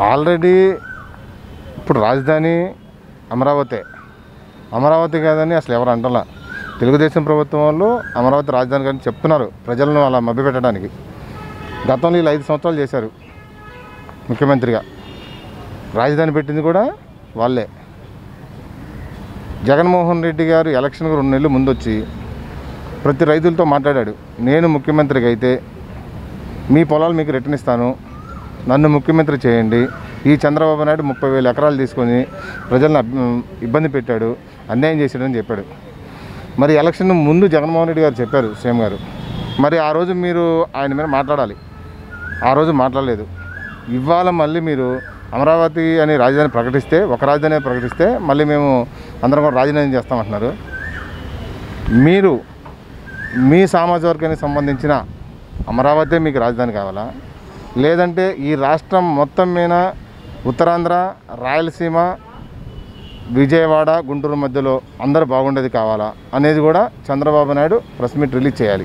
Already ఇప్పుడు రాజధాని అమరావతి. అమరావతి కాదని అసలు ఎవరు అంటలా. తెలుగుదేశం ప్రభుత్వం వాళ్ళు అమరావతి రాజధాని కానీ చెప్తున్నారు. ప్రజలను అలా మభ్యపెట్టడానికి. గతంలో వీళ్ళు ఐదు సంవత్సరాలు చేశారు ముఖ్యమంత్రిగా. రాజధాని పెట్టింది కూడా వాళ్ళే. జగన్మోహన్ రెడ్డి గారు ఎలక్షన్కి రెండు నెలలు ముందు వచ్చి ప్రతి రైతులతో మాట్లాడాడు. నేను ముఖ్యమంత్రికి అయితే మీ పొలాలు మీకు రిటర్న్ ఇస్తాను. నన్ను ముఖ్యమంత్రి చేయండి. ఈ చంద్రబాబు నాయుడు ముప్పై వేల ఎకరాలు తీసుకొని ప్రజలను ఇబ్బంది పెట్టాడు అన్యాయం చేశాడని చెప్పాడు. మరి ఎలక్షన్ ముందు జగన్మోహన్ రెడ్డి గారు చెప్పారు సీఎం గారు. మరి ఆ రోజు మీరు ఆయన మీద మాట్లాడాలి. ఆ రోజు మాట్లాడలేదు. ఇవాళ మళ్ళీ మీరు అమరావతి అని రాజధాని ప్రకటిస్తే ఒక రాజధాని ప్రకటిస్తే మళ్ళీ మేము అందరం కూడా రాజధాని చేస్తామంటున్నారు. మీరు మీ సామాజిక వర్గానికి సంబంధించిన అమరావతి మీకు రాజధాని కావాలా? లేదంటే ఈ రాష్ట్రం మొత్తం మీద ఉత్తరాంధ్ర రాయలసీమ విజయవాడ గుంటూరు మధ్యలో అందరూ బాగుండేది కావాలా అనేది కూడా Chandrababu Naidu press meet release చేయాలి.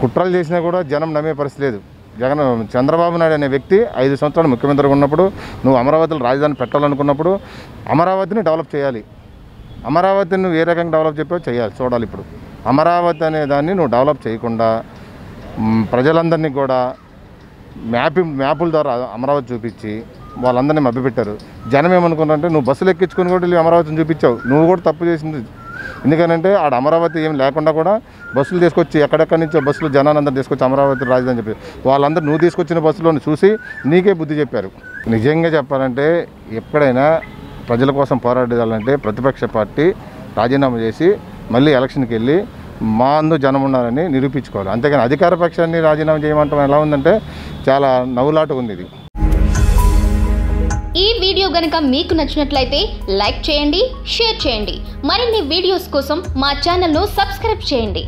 కుట్రలు చేసినా కూడా జనం నమ్మే పరిస్థితి లేదు. జగన్ చంద్రబాబు నాయుడు అనే వ్యక్తి ఐదు సంవత్సరాలు ముఖ్యమంత్రిగా ఉన్నప్పుడు నువ్వు అమరావతిలో రాజధాని పెట్టాలనుకున్నప్పుడు అమరావతిని డెవలప్ చేయాలి. అమరావతిని నువ్వు ఏ రకంగా డెవలప్ చెప్పావు చేయాలి చూడాలి ఇప్పుడు. అమరావతి అనే దాన్ని నువ్వు డెవలప్ చేయకుండా ప్రజలందరినీ కూడా మ్యాప్ మ్యాపుల ద్వారా అమరావతి చూపించి వాళ్ళందరినీ మభ్యపెట్టారు. జనం ఏమనుకున్నారంటే నువ్వు బస్సులు ఎక్కించుకొని కూడా వెళ్ళి అమరావతిని చూపించావు. నువ్వు కూడా తప్పు చేసింది. ఎందుకనంటే ఆడ అమరావతి ఏం లేకుండా కూడా బస్సులు తీసుకొచ్చి ఎక్కడెక్కడి నుంచో బస్సులు జనాలందరూ తీసుకొచ్చి అమరావతి రాజధాని చెప్పి వాళ్ళందరూ నువ్వు తీసుకొచ్చిన బస్సులను చూసి నీకే బుద్ధి చెప్పారు. నిజంగా చెప్పాలంటే ఎప్పుడైనా ప్రజల కోసం పోరాడాలంటే ప్రతిపక్ష పార్టీ రాజీనామా చేసి మళ్ళీ ఎలక్షన్కి వెళ్ళి మా అందు జనం ఉన్నారని నిరూపించుకోవాలి. అంతేగాని అధికార పక్షాన్ని రాజీనామా చేయమంటాం ఎలా ఉందంటే చాలా నవ్వులాట ఉంది ఇది. ఈ వీడియో గనక మీకు నచ్చినట్లయితే లైక్ చేయండి షేర్ చేయండి. మరిన్ని వీడియోస్ కోసం మా ఛానల్ను సబ్స్క్రైబ్ చేయండి.